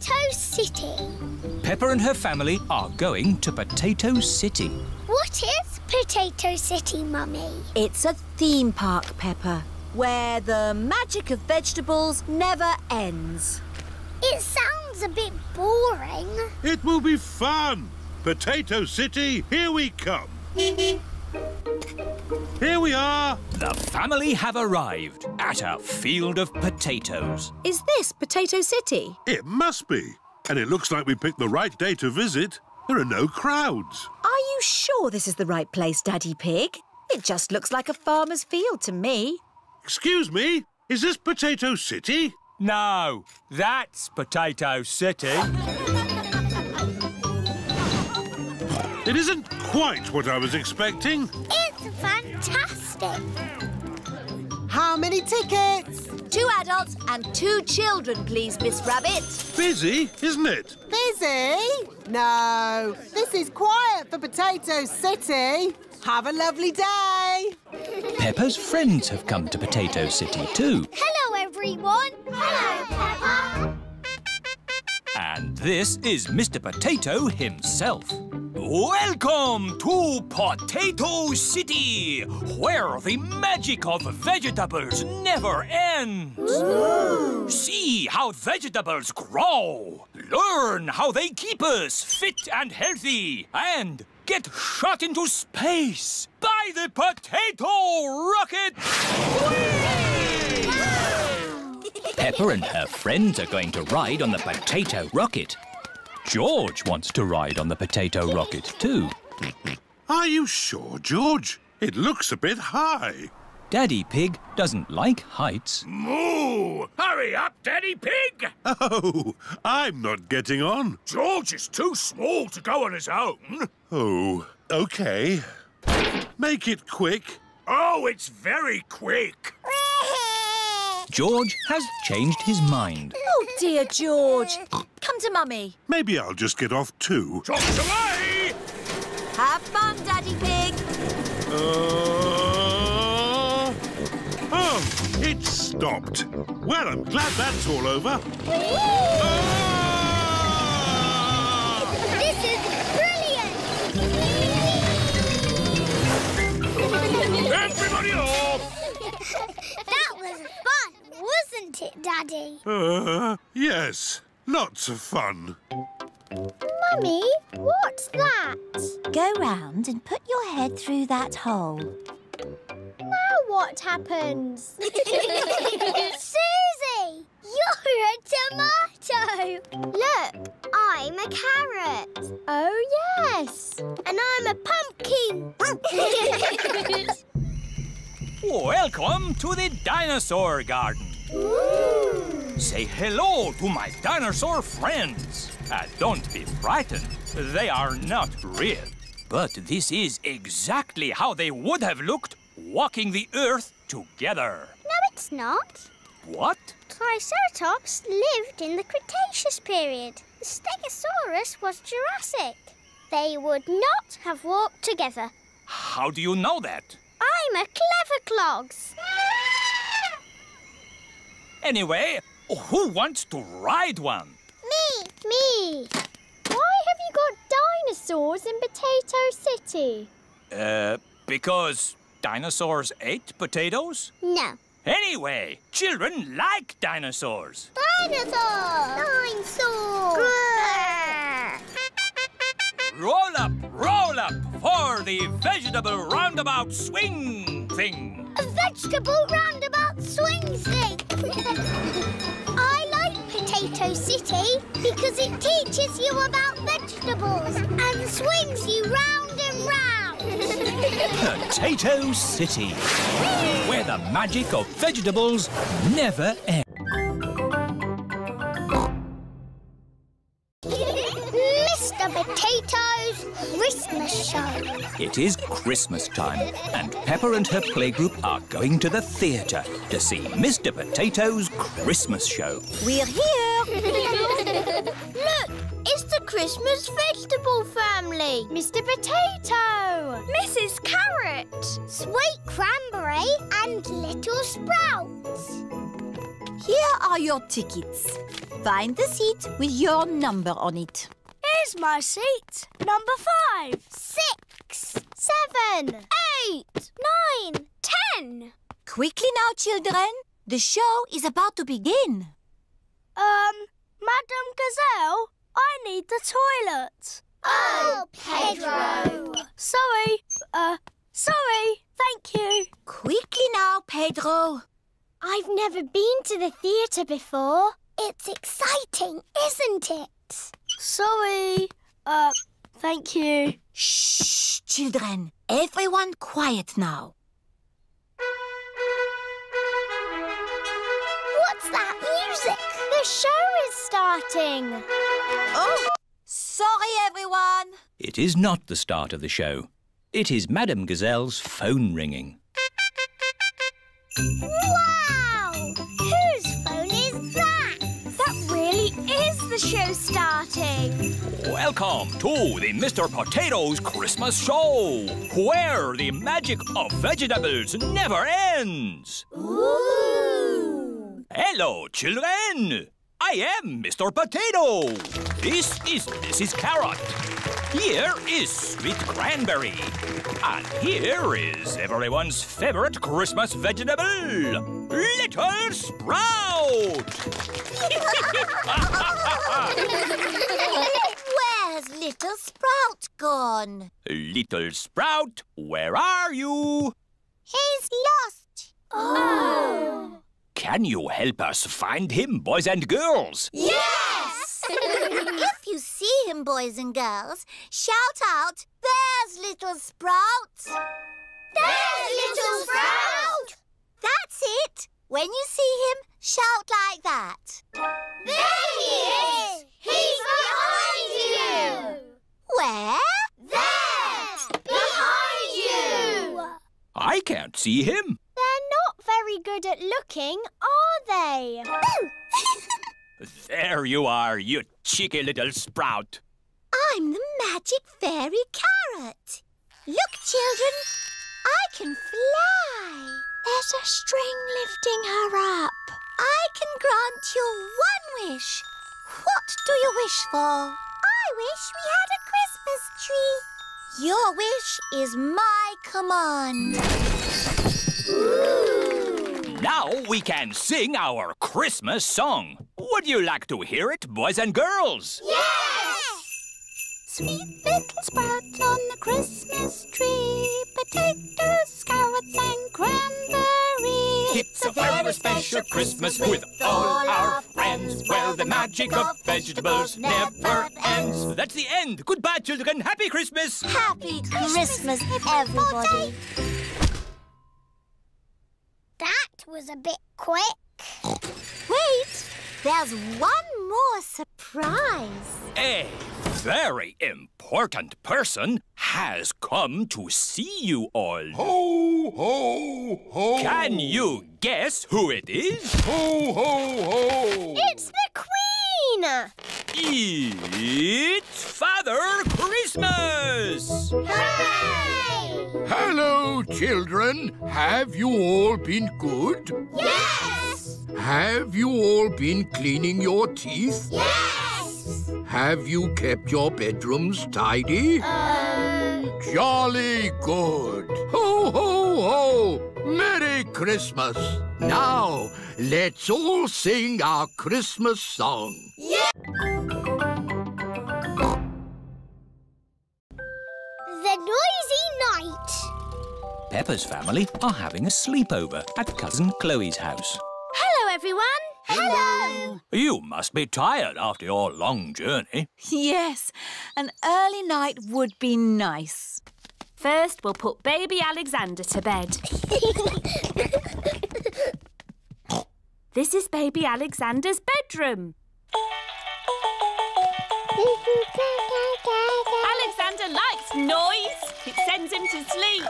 Potato City. Peppa and her family are going to Potato City. What is Potato City, Mummy? It's a theme park, Peppa, where the magic of vegetables never ends. It sounds a bit boring. It will be fun. Potato City, here we come. Here we are. The family have arrived at a field of potatoes. Is this Potato City? It must be. And it looks like we picked the right day to visit. There are no crowds. Are you sure this is the right place, Daddy Pig? It just looks like a farmer's field to me. Excuse me, is this Potato City? No, that's Potato City. It isn't quite what I was expecting. It's fantastic. How many tickets? Two adults and two children, please, Miss Rabbit. Busy, isn't it? Busy? No, this is quiet for Potato City. Have a lovely day. Peppa's friends have come to Potato City too. Hello, everyone. Hello, Peppa. And this is Mr. Potato himself. Welcome to Potato City, where the magic of vegetables never ends. See how vegetables grow, learn how they keep us fit and healthy, and get shot into space by the potato rocket. Peppa and her friends are going to ride on the potato rocket. George wants to ride on the potato rocket too. Are you sure, George? It looks a bit high. Daddy Pig doesn't like heights. Moo! Hurry up, Daddy Pig! Oh, I'm not getting on. George is too small to go on his own. Oh, OK. Make it quick. Oh, it's very quick. George has changed his mind. Oh, dear George. Come to Mummy. Maybe I'll just get off too. Chops away! Have fun, Daddy Pig. Uh... Oh, it stopped. Well, I'm glad that's all over. Ah! This is brilliant. Everybody off! that was fun, wasn't it, Daddy? Uh, yes, lots of fun. Mummy, what's that? Go round and put your head through that hole. Now what happens? Suzy, you're a tomato. Look, I'm a carrot. Oh, yes. And I'm a pumpkin. Welcome to the dinosaur garden. Say hello to my dinosaur friends. Uh, don't be frightened. They are not real. But this is exactly how they would have looked walking the earth together. no, it's not. What? Triceratops lived in the Cretaceous period. The Stegosaurus was Jurassic. They would not have walked together. How do you know that? I'm a clever clogs. Anyway, who wants to ride one? Me, me. Why have you got dinosaurs in Potato City? Uh, because dinosaurs ate potatoes? No. Anyway, children like dinosaurs. Dinosaur! Dinosaur! Roll up, roll up for the vegetable roundabout swing thing. A vegetable roundabout swing thing. I like Potato City because it teaches you about vegetables and swings you round and round. Potato City, where the magic of vegetables never ends. It is Christmas time, and Peppa and her playgroup are going to the theatre to see Mr. Potato's Christmas show. We're here. Look, it's the Christmas vegetable family. Mr. Potato. Mrs. Carrot. Sweet Cranberry and Little Sprouts. Here are your tickets. Find the seat with your number on it. Here's my seat. Number five. Six. Seven. Eight. Nine. Ten. Quickly now, children. The show is about to begin. Um, Madame Gazelle, I need the toilet. Oh, Pedro. Sorry. Uh, sorry. Thank you. Quickly now, Pedro. I've never been to the theatre before. It's exciting, isn't it? Sorry. Uh, thank you. Shh, children. Everyone quiet now. What's that music? The show is starting. Oh, sorry, everyone. It is not the start of the show. It is Madame Gazelle's phone ringing. Wow! The show starting. Welcome to the Mr. Potatoes Christmas Show, where the magic of vegetables never ends. Ooh! Hello, children. I am Mr. Potato. This is Mrs. Carrot. Here is Sweet Cranberry. And here is everyone's favorite Christmas vegetable, Little Sprout. Where's little Sprout gone? Little Sprout, where are you? He's lost. Oh! Can you help us find him, boys and girls? Yes! if you see him, boys and girls, shout out, There's little Sprout! There's little Sprout! That's it! When you see him, shout like that. There he is! He's behind you! Where? There! Behind you! I can't see him. They're not very good at looking, are they? There you are, you cheeky little sprout. I'm the magic fairy carrot. Look, children, I can fly. There's a string lifting her up. I can grant you one wish. What do you wish for? I wish we had a Christmas tree. Your wish is my command. Now we can sing our Christmas song. Would you like to hear it, boys and girls? Yes! Sweet little sprout on the Christmas tree, potatoes, carrots, and cranberries. It's a very special Christmas with all our friends, where the magic of vegetables never ends. That's the end. Goodbye, children. Happy Christmas. Happy Christmas, everybody. That was a bit quick. Wait, there's one more surprise. A very important person has come to see you all. Ho, ho, ho. Can you guess who it is? Ho, ho, ho. It's the Queen! It's Father Christmas! Hooray! Hello, children. Have you all been good? Yes! Have you all been cleaning your teeth? Yes! Have you kept your bedrooms tidy? Um, Jolly good. Ho, ho, ho. Merry Christmas. Now, let's all sing our Christmas song. the Noisy Night. Peppa's family are having a sleepover at Cousin Chloe's house. Hello, everyone. Hello. You must be tired after your long journey. Yes, an early night would be nice. First, we'll put baby Alexander to bed. this is baby Alexander's bedroom. Alexander likes noise. It sends him to sleep.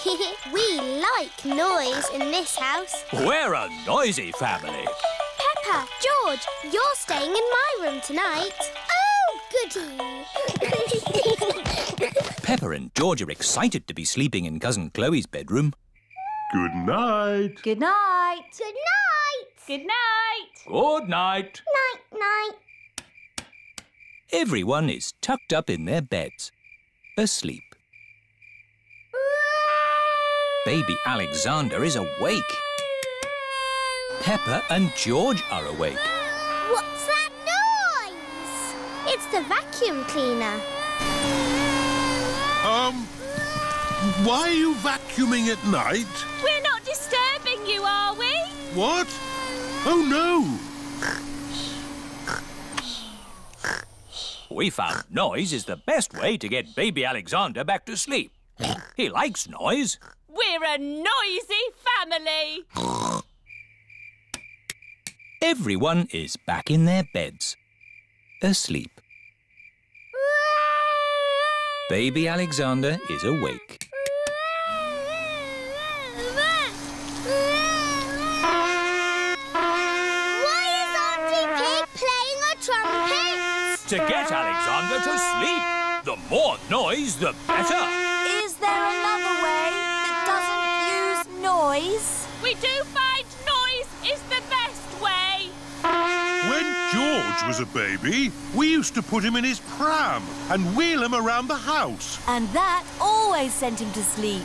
we like noise in this house. We're a noisy family. Peppa, George, you're staying in my room tonight. Oh, goody. Peppa and George are excited to be sleeping in Cousin Chloe's bedroom. Good night. Good night. Good night. Good night. Good night. Night, night. Everyone is tucked up in their beds, asleep. Baby Alexander is awake. Peppa and George are awake. What's that noise? It's the vacuum cleaner. Um, why are you vacuuming at night? We're not disturbing you, are we? What? Oh, no. We found noise is the best way to get baby Alexander back to sleep. He likes noise. We're a noisy family. Everyone is back in their beds, asleep. Baby Alexander is awake. Why is Auntie Pig playing a trumpet? To get Alexander to sleep. The more noise, the better. Noise? We do find noise is the best way. When George was a baby, we used to put him in his pram and wheel him around the house. And that always sent him to sleep.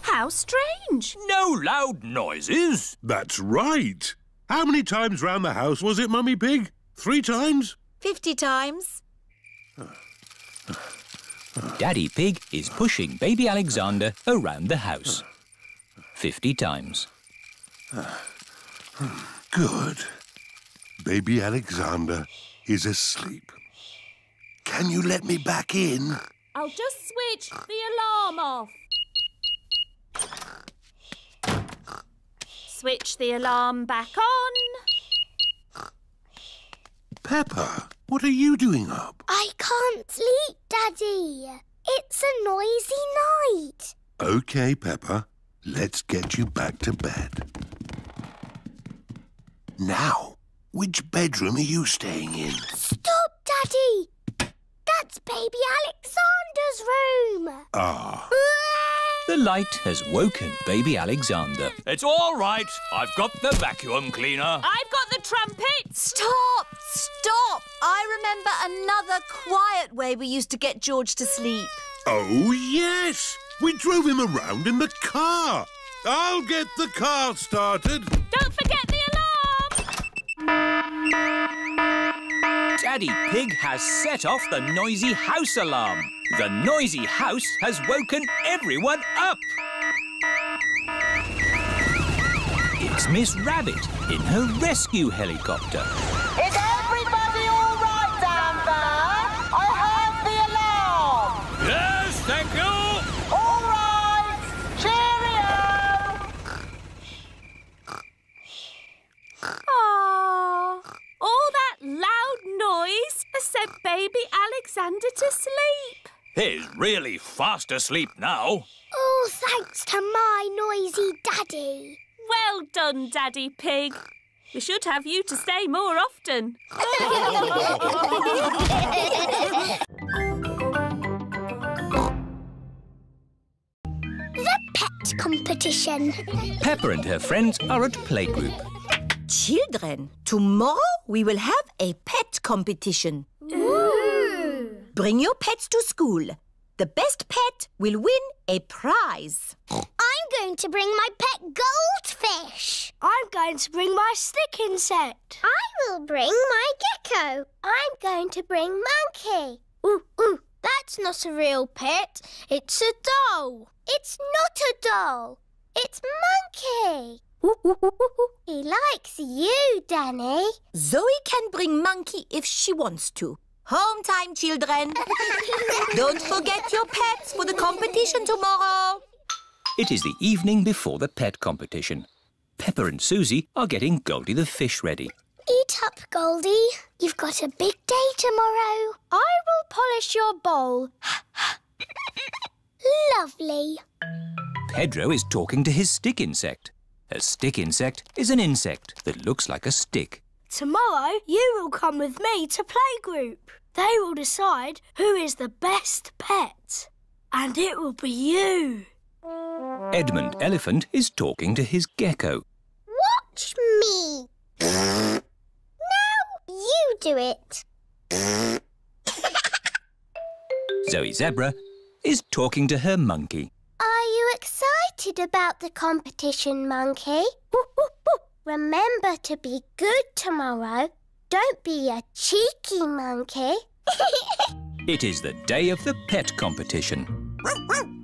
How strange. No loud noises. That's right. How many times round the house was it, Mummy Pig? Three times? Fifty times. Daddy Pig is pushing baby Alexander around the house. Fifty times. Good. Baby Alexander is asleep. Can you let me back in? I'll just switch the alarm off. Switch the alarm back on. Peppa, what are you doing up? I can't sleep, Daddy. It's a noisy night. OK, Peppa. Let's get you back to bed. Now, which bedroom are you staying in? Stop, Daddy. That's baby Alexander's room. Ah, The light has woken baby Alexander. It's all right. I've got the vacuum cleaner. I've got the trumpet. Stop! Stop! I remember another quiet way we used to get George to sleep. oh yes! We drove him around in the car. I'll get the car started. Don't forget the alarm. Daddy Pig has set off the noisy house alarm. The noisy house has woken everyone up. It's Miss Rabbit in her rescue helicopter. Sent baby Alexander to sleep. He's really fast asleep now. Oh, thanks to my noisy daddy. Well done, Daddy Pig. We should have you to stay more often. The pet competition. Peppa and her friends are at playgroup. Children, tomorrow we will have a pet competition. Bring your pets to school. The best pet will win a prize. I'm going to bring my pet goldfish. I'm going to bring my stick insect. I will bring my gecko. I'm going to bring monkey. Ooh, ooh, that's not a real pet. It's a doll. It's not a doll. It's monkey. Ooh, ooh, ooh, ooh, ooh. He likes you, Danny. Zoe can bring Monkey if she wants to. Home time, children. Don't forget your pets for the competition tomorrow. It is the evening before the pet competition. Peppa and Suzy are getting Goldie the fish ready. Eat up, Goldie. You've got a big day tomorrow. I will polish your bowl. Lovely. Pedro is talking to his stick insect. A stick insect is an insect that looks like a stick. Tomorrow you will come with me to playgroup. They will decide who is the best pet. And it will be you. Edmond Elephant is talking to his gecko. Watch me. now you do it. Zoe Zebra is talking to her monkey. Are you excited about the competition, Monkey? Remember to be good tomorrow. Don't be a cheeky monkey. It is the day of the pet competition.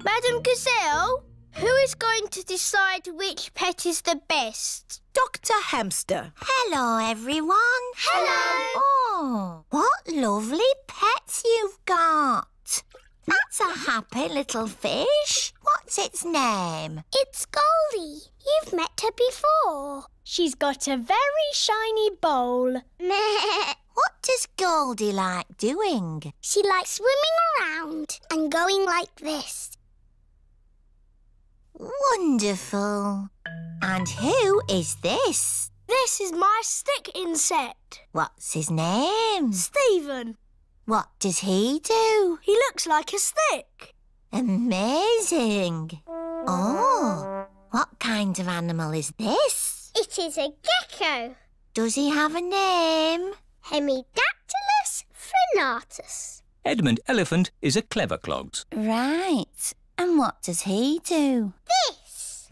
Madame Gazelle, who is going to decide which pet is the best? Dr. Hamster. Hello, everyone. Hello. Oh, what lovely pets you've got. That's a happy little fish. What's its name? It's Goldie. You've met her before. She's got a very shiny bowl. What does Goldie like doing? she likes swimming around and going like this. Wonderful. And who is this? This is my stick insect, What's his name? Stephen. What does he do? He looks like a stick. Amazing. Oh, what kind of animal is this? It is a gecko. Does he have a name? Hemidactylus frenatus. Edmond Elephant is a clever clogs. Right. And what does he do? This.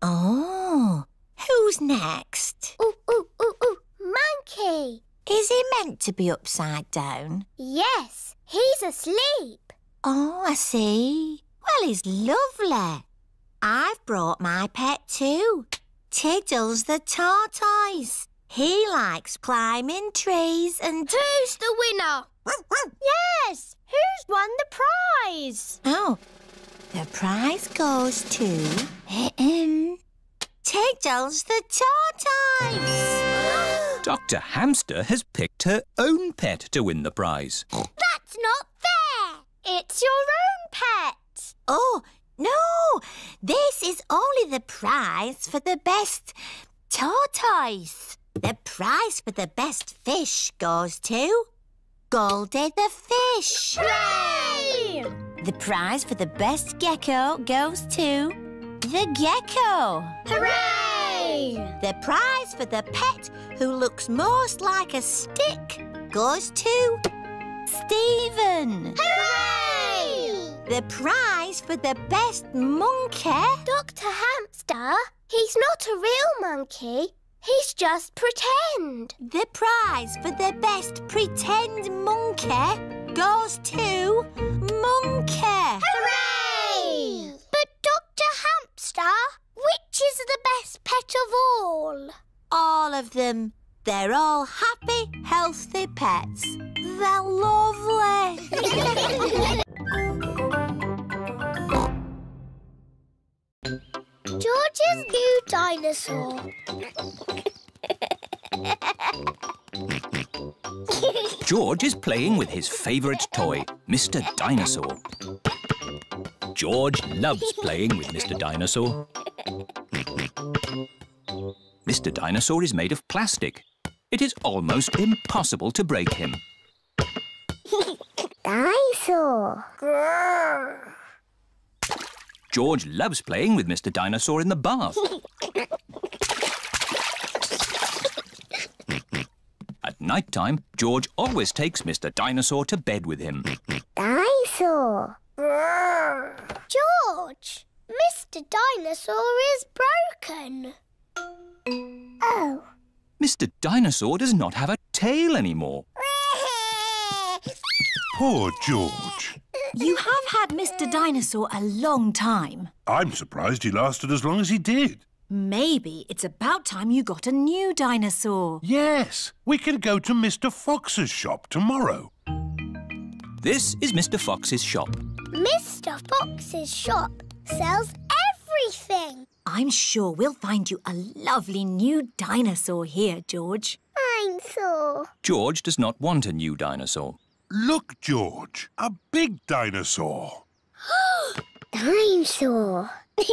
Oh, who's next? Ooh, ooh, ooh, ooh. Monkey. Is he meant to be upside down? Yes, he's asleep. Oh, I see. Well, he's lovely. I've brought my pet too. Tiddles the tortoise. He likes climbing trees and... Who's the winner? yes, who's won the prize? Oh, the prize goes to... Um, Tiddles the tortoise. Dr. Hamster has picked her own pet to win the prize. That's not fair. It's your own pet. Oh, no! This is only the prize for the best tortoise. The prize for the best fish goes to Goldie the fish. Hooray! The prize for the best gecko goes to the gecko. Hooray! The prize for the pet who looks most like a stick goes to Stephen. Hooray! The prize for the best monkey Dr. Hamster, he's not a real monkey. He's just pretend. The prize for the best pretend monkey goes to Monkey. Hooray! But Dr. Hamster, which is the best pet of all? All of them. They're all happy, healthy pets. They're lovely. George's new dinosaur. George is playing with his favourite toy, Mr. Dinosaur. George loves playing with Mr. Dinosaur. Mr. Dinosaur is made of plastic. It is almost impossible to break him. Dinosaur. George loves playing with Mr. Dinosaur in the bath. At night time, George always takes Mr. Dinosaur to bed with him. Dinosaur. George, Mr. Dinosaur is broken. Oh. Mr. Dinosaur does not have a tail anymore. Poor George. You have had Mr. Dinosaur a long time. I'm surprised he lasted as long as he did. Maybe it's about time you got a new dinosaur. Yes, we can go to Mr. Fox's shop tomorrow. This is Mr. Fox's shop. Mr. Fox's shop sells everything. I'm sure we'll find you a lovely new dinosaur here, George. Dinosaur. George does not want a new dinosaur. Look, George, a big dinosaur. Dinosaur.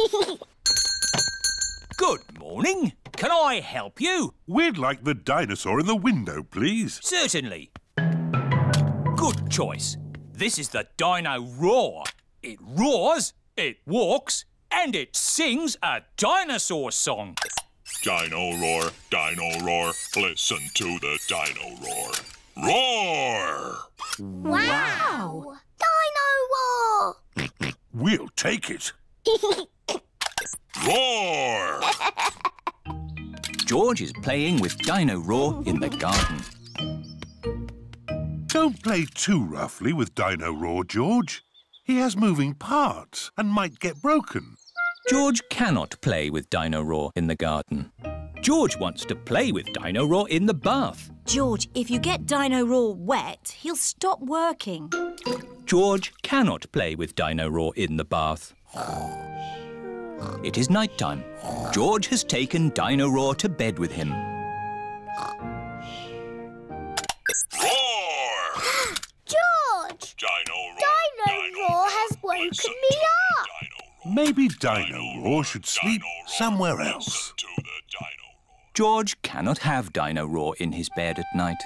Good morning. Can I help you? We'd like the dinosaur in the window, please. Certainly. Good choice. This is the Dino Roar. It roars, it walks, and it sings a dinosaur song. Dino roar, dino roar. Listen to the dino roar. Roar! Wow! Dino roar. We'll take it. Roar! George is playing with Dino Roar in the garden. Don't play too roughly with Dino Roar, George. He has moving parts and might get broken. George cannot play with Dino Roar in the garden. George wants to play with Dino Roar in the bath. George, if you get Dino Roar wet, he'll stop working. George cannot play with Dino Roar in the bath. It is night time. George has taken Dino Roar to bed with him. Roar! George! Dino roar. Dino Roar has woken me up. Dino roar. Maybe Dino Roar should sleep somewhere else. to the dino roar. George cannot have Dino Roar in his bed at night.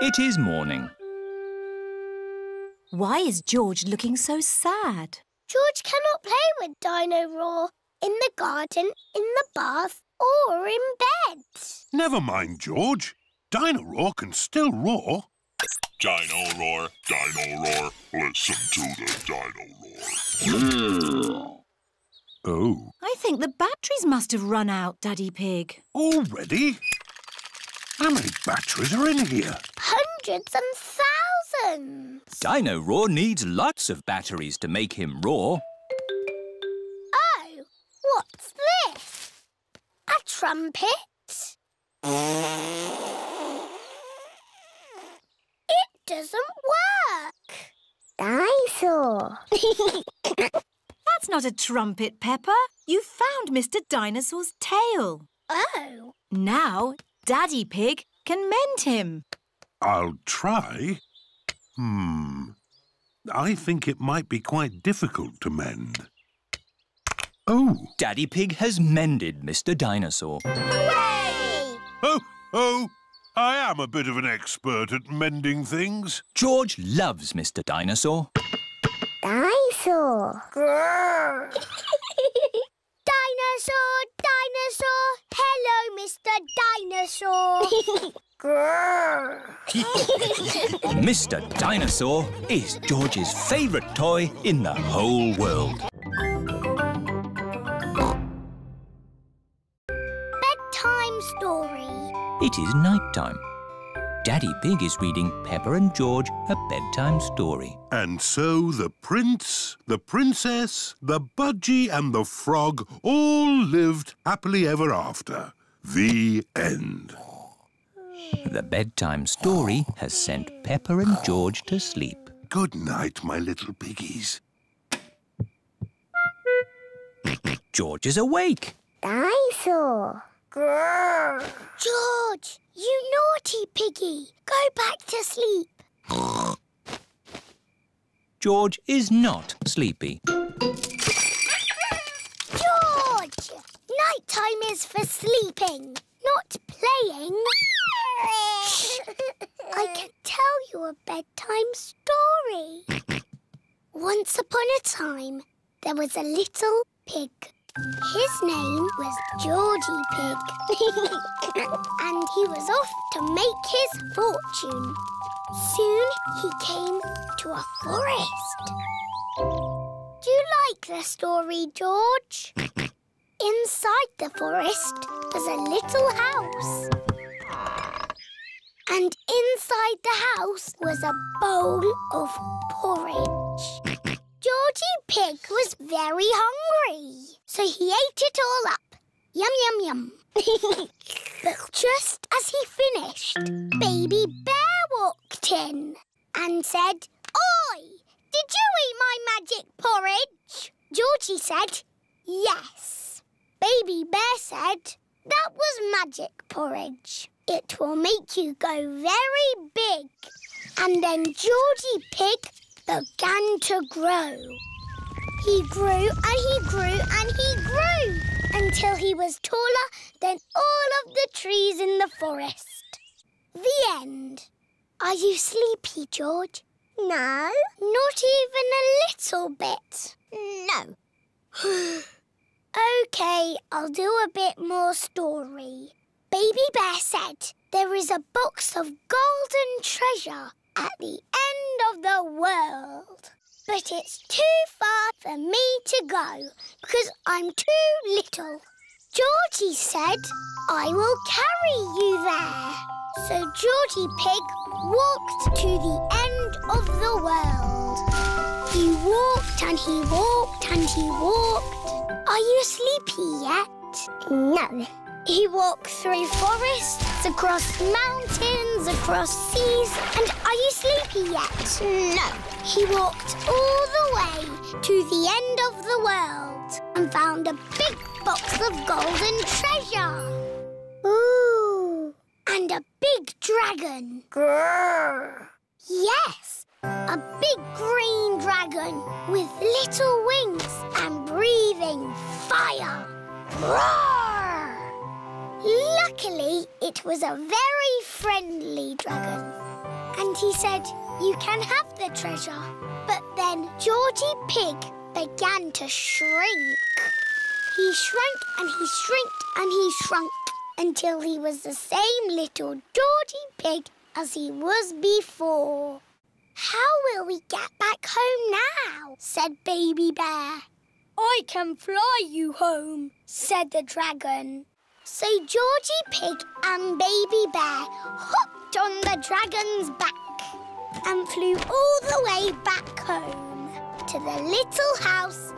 It is morning. Why is George looking so sad? George cannot play with Dino Roar in the garden, in the bath, or in bed. Never mind, George. Dino Roar can still roar. Dino roar, dino roar. Listen to the dino roar. Oh, I think the batteries must have run out, Daddy Pig. already? How many batteries are in here? Hundreds and thousands. Dino Roar needs lots of batteries to make him roar. Oh, what's this? A trumpet? It doesn't work. Dinosaur. That's not a trumpet, Peppa. You found Mr. Dinosaur's tail. oh, Now, Daddy Pig can mend him. I'll try. Hmm. I think it might be quite difficult to mend. Oh, Daddy Pig has mended Mr. Dinosaur. hooray! oh, oh! I am a bit of an expert at mending things. George loves Mr. Dinosaur. Dinosaur. dinosaur, dinosaur. Hello, Mr. Dinosaur. Mr. Dinosaur is George's favourite toy in the whole world. Bedtime story. It is night time. Daddy Pig is reading Peppa and George a bedtime story. And so the prince, the princess, the budgie, and the frog all lived happily ever after. The end. The bedtime story has sent Peppa and George to sleep. Good night, my little piggies. George is awake. Dinosaur. George, you naughty piggy. Go back to sleep. George is not sleepy. George! Nighttime is for sleeping, not playing. Shh! I can tell you a bedtime story. Once upon a time, there was a little pig. His name was Georgie Pig. and he was off to make his fortune. Soon he came to a forest. Do you like the story, George? Inside the forest was a little house. And inside the house was a bowl of porridge. Georgie Pig was very hungry, so he ate it all up. Yum, yum, yum. but just as he finished, Baby Bear walked in and said, Oi! Did you eat my magic porridge? Georgie said, Yes. Baby Bear said, That was magic porridge. It will make you go very big. And then Georgie Pig began to grow. He grew and he grew and he grew until he was taller than all of the trees in the forest. The end. Are you sleepy, George? No. Not even a little bit? No. OK, I'll do a bit more story. Baby Bear said there is a box of golden treasure at the end of the world. But it's too far for me to go because I'm too little. Georgie said I will carry you there. So Georgie Pig walked to the end of the world. He walked and he walked and he walked. Are you sleepy yet? No. He walked through forests, across mountains, across seas, and are you sleepy yet? No. He walked all the way to the end of the world and found a big box of golden treasure. Ooh. And a big dragon. Grrr. Yes, a big green dragon with little wings and breathing fire. Roar! It was a very friendly dragon. And he said, you can have the treasure. But then Georgie Pig began to shrink. He shrank and he shrinked and he shrunk until he was the same little Georgie Pig as he was before. How will we get back home now? said Baby Bear. I can fly you home, said the dragon. So Georgie Pig and Baby Bear hopped on the dragon's back and flew all the way back home to the little house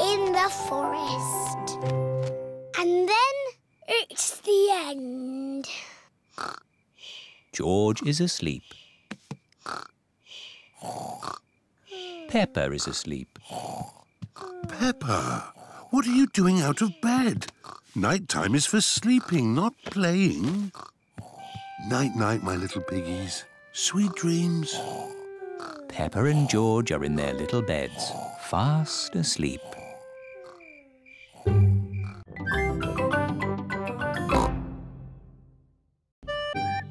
in the forest. And then it's the end. George is asleep. Peppa is asleep. Peppa, what are you doing out of bed? Night time is for sleeping, not playing. Night, night, my little piggies. Sweet dreams. Peppa and George are in their little beds, fast asleep.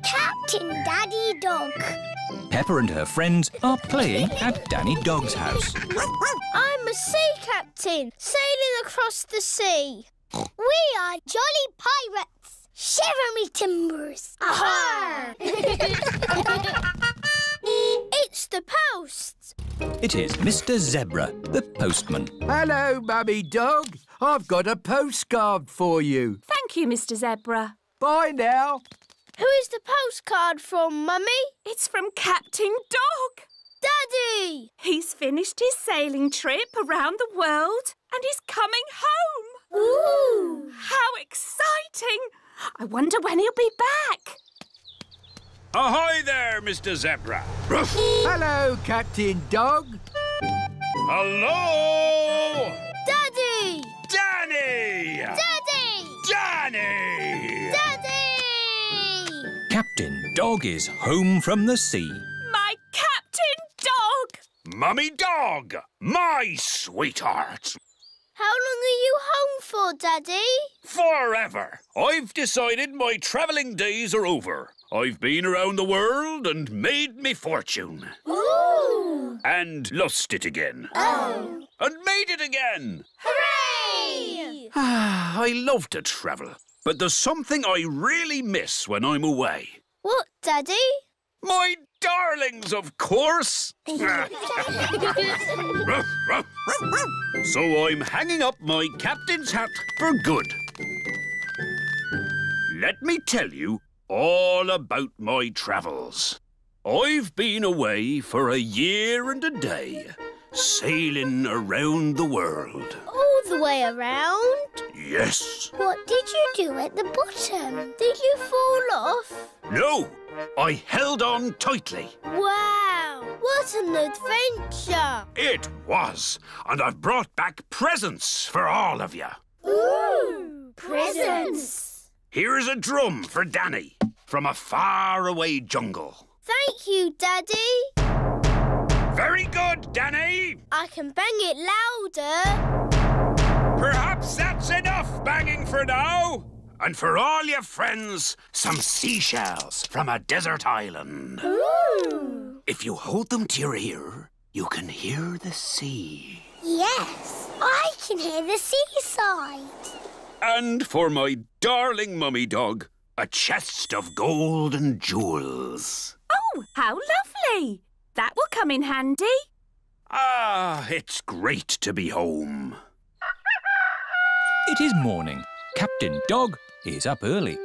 Captain Daddy Dog. Peppa and her friends are playing at Danny Dog's house. I'm a sea captain, sailing across the sea. We are jolly pirates. Shiver me timbers. Aha! it's the post. It is Mr. Zebra, the postman. Hello, Mummy Dog. I've got a postcard for you. Thank you, Mr. Zebra. Bye now. Who is the postcard from, Mummy? It's from Captain Dog. Daddy! He's finished his sailing trip around the world and he's coming home. Ooh! How exciting! I wonder when he'll be back. Ahoy there, Mr. Zebra. Hello, Captain Dog. Hello! Daddy! Danny! Daddy! Danny! Daddy! Captain Dog is home from the sea. My Captain Dog! Mummy Dog, my sweetheart. How long are you home for, Daddy? Forever. I've decided my travelling days are over. I've been around the world and made me fortune. Ooh! And lost it again. Oh! And made it again. Hooray! Ah, I love to travel, but there's something I really miss when I'm away. What, Daddy? My darlings, of course. So I'm hanging up my captain's hat for good. Let me tell you all about my travels. I've been away for a year and a day, sailing around the world. All the way around? Yes. What did you do at the bottom? Did you fall off? No, I held on tightly. Wow! What an adventure! It was, and I've brought back presents for all of you. Ooh! Presents! Here's a drum for Danny from a faraway jungle. Thank you, Daddy. Very good, Danny. I can bang it louder. Perhaps that's enough banging for now. And for all your friends, some seashells from a desert island. Ooh! If you hold them to your ear, you can hear the sea. Yes, I can hear the seaside. And for my darling mummy dog, a chest of gold and jewels. Oh, how lovely! That will come in handy. Ah, it's great to be home. It is morning. Captain Dog is up early.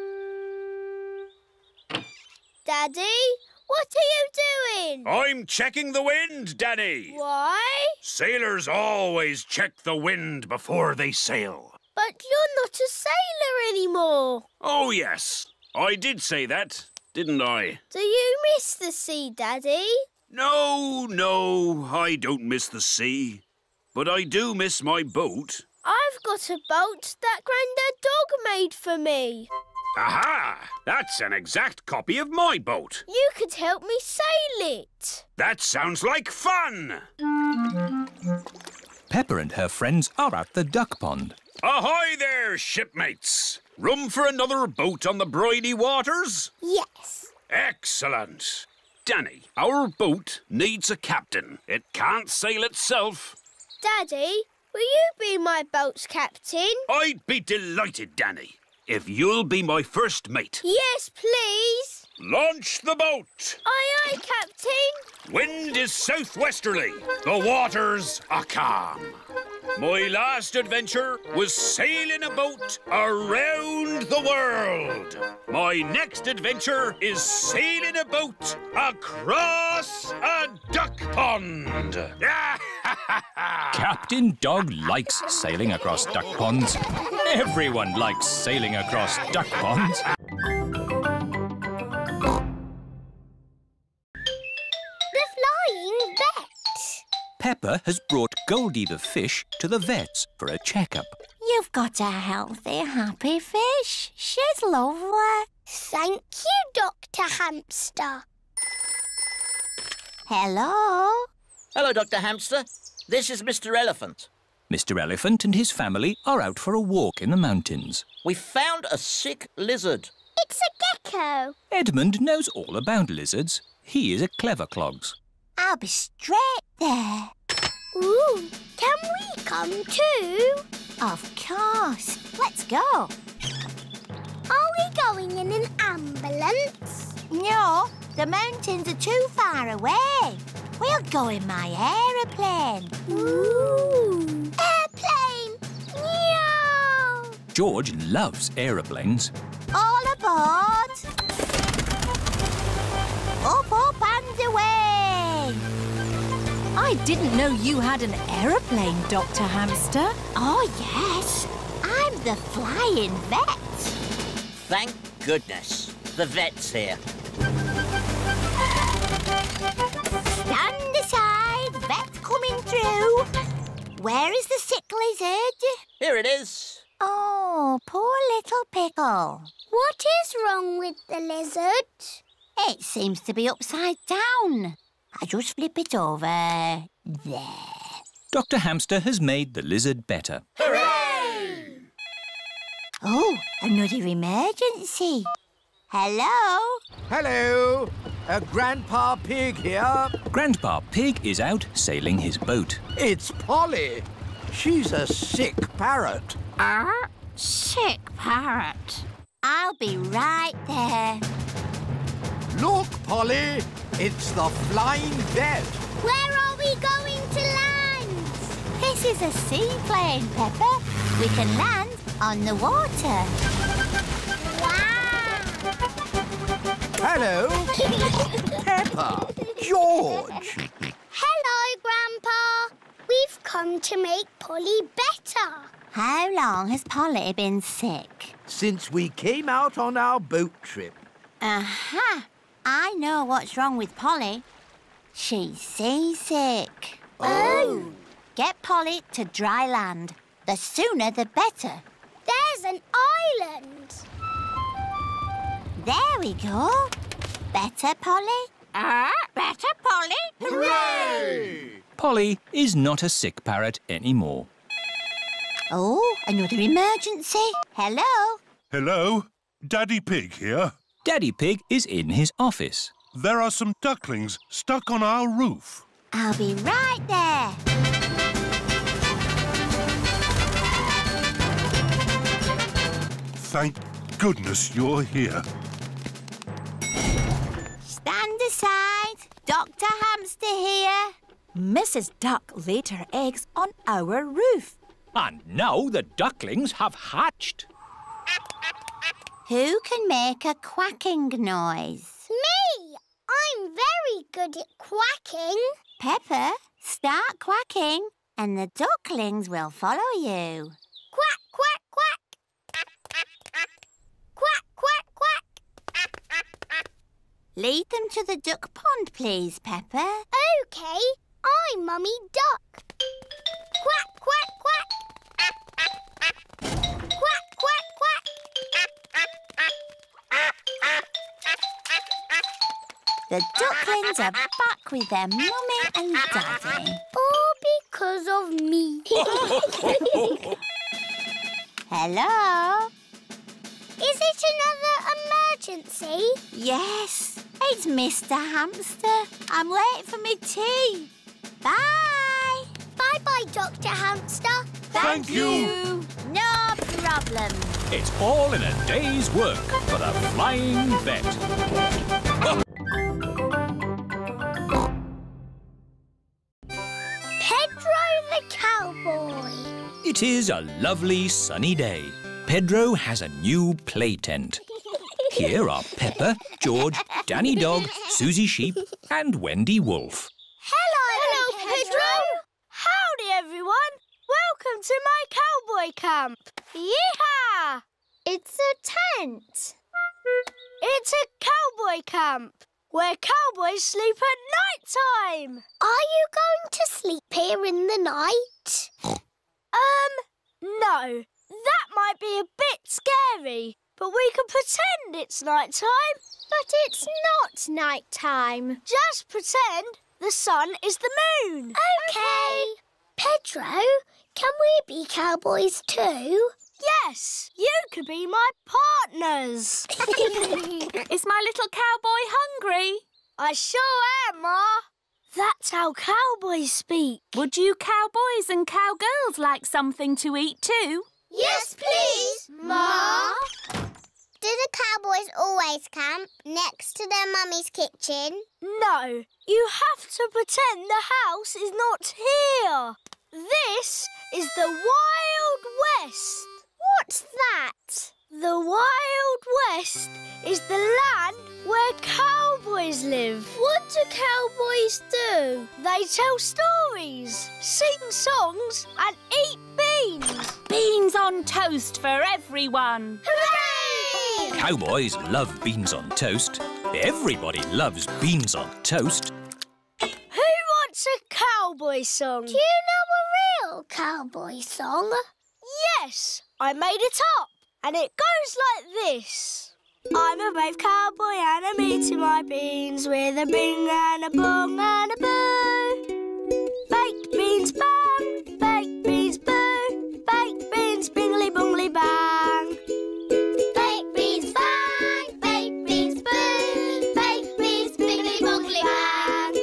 Daddy, what are you doing? I'm checking the wind, Danny. Why? Sailors always check the wind before they sail. But you're not a sailor anymore. Oh, yes. I did say that, didn't I? Do you miss the sea, Daddy? No, no, I don't miss the sea. But I do miss my boat. I've got a boat that Grandad Dog made for me. Aha! That's an exact copy of my boat. You could help me sail it. That sounds like fun! Peppa and her friends are at the duck pond. Ahoy there, shipmates! Room for another boat on the briny waters? Yes. Excellent. Danny, our boat needs a captain. It can't sail itself. Daddy, will you be my boat's captain? I'd be delighted, Danny, if you'll be my first mate. Yes, please. Launch the boat! Aye, aye, Captain. Wind is southwesterly. The waters are calm. My last adventure was sailing a boat around the world. My next adventure is sailing a boat across a duck pond. Captain Dog likes sailing across duck ponds. Everyone likes sailing across duck ponds. Peppa has brought Goldie the fish to the vet's for a checkup. You've got a healthy, happy fish. She's lovely. Thank you, Dr. Hamster. Hello? Hello, Dr. Hamster. This is Mr. Elephant. Mr. Elephant and his family are out for a walk in the mountains. We found a sick lizard. It's a gecko. Edmond knows all about lizards. He is a clever clogs. I'll be straight there. Ooh, can we come too? Of course. Let's go. Are we going in an ambulance? No, the mountains are too far away. We'll go in my aeroplane. Ooh. Airplane! Meow! George loves aeroplanes. All aboard. Up, up and away. I didn't know you had an aeroplane, Dr. Hamster. Oh, yes. I'm the flying vet. Thank goodness. The vet's here. Stand aside, vet coming through. Where is the sick lizard? Here it is. Oh, poor little pickle. What is wrong with the lizard? It seems to be upside down. I just flip it over. There. Dr. Hamster has made the lizard better. Hooray! Oh, another emergency. Hello? Hello. Uh, Grandpa Pig here. Grandpa Pig is out sailing his boat. It's Polly. She's a sick parrot. Ah, sick parrot. I'll be right there. Look, Polly. It's the flying vet. Where are we going to land? This is a seaplane, Peppa. We can land on the water. Wow! Hello. Peppa. George. Hello, Grandpa. We've come to make Polly better. How long has Polly been sick? Since we came out on our boat trip. Aha! I know what's wrong with Polly. She's seasick. Oh. Get Polly to dry land. The sooner the better. There's an island. There we go. Better, Polly? Ah, better, Polly? Hooray! Polly is not a sick parrot anymore. Oh, another emergency. Hello? Hello? Daddy Pig here. Daddy Pig is in his office. There are some ducklings stuck on our roof. I'll be right there. Thank goodness you're here. Stand aside. Dr Hamster here. Mrs Duck laid her eggs on our roof. And now the ducklings have hatched. Who can make a quacking noise? Me! I'm very good at quacking. Peppa, start quacking and the ducklings will follow you. Quack, quack, quack. Quack, quack, quack. Lead them to the duck pond, please, Peppa. OK, I'm Mummy Duck. Quack, quack, quack. Quack, quack, quack. The ducklings are back with their mummy and daddy. All because of me. Hello? Is it another emergency? Yes, it's Mr. Hamster. I'm late for my tea. Bye. Bye-bye, Dr. Hamster. Thank you. No problem. It's all in a day's work for the Flying Vet. Pedro the Cowboy. It is a lovely sunny day. Pedro has a new play tent. Here are Peppa, George, Danny Dog, Suzy Sheep, and Wendy Wolf. Hello, Pedro. Howdy, everyone. Welcome to my cowboy camp. Yeehaw! It's a tent. It's a cowboy camp where cowboys sleep at night time. Are you going to sleep here in the night? Um, no. That might be a bit scary, but we can pretend it's night time. But it's not night time. Just pretend the sun is the moon. OK. Pedro, can we be cowboys too? Yes, you could be my partners. Is my little cowboy hungry? I sure am, Ma. That's how cowboys speak. Would you cowboys and cowgirls like something to eat too? Yes, please, Ma. Do the cowboys always camp next to their mummy's kitchen? No, you have to pretend the house is not here. This is the Wild West. What's that? The Wild West is the land where cowboys live. What do cowboys do? They tell stories, sing songs, and eat beans. Beans on toast for everyone. Hooray! Cowboys love beans on toast. Everybody loves beans on toast. Who wants a cowboy song? Do you know a real cowboy song? Yes, I made it up, and it goes like this. I'm a brave cowboy and I'm eating my beans with a bing and a bong and a boo. Baked beans bang, baked beans boo, baked beans bingly bongly bang. Baked beans bang, baked beans boo, baked beans bingly bongly bang.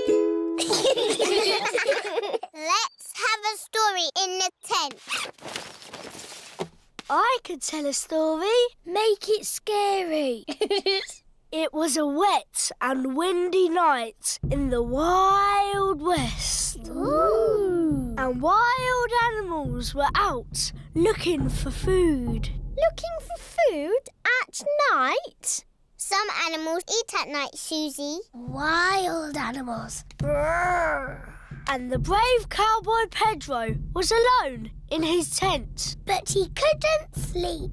Let's have a story in the tent. I could tell a story. Make it scary. it was a wet and windy night in the Wild West. Ooh. And wild animals were out looking for food. Looking for food at night? Some animals eat at night, Suzy. Wild animals. Brrr. And the brave cowboy Pedro was alone in his tent. But he couldn't sleep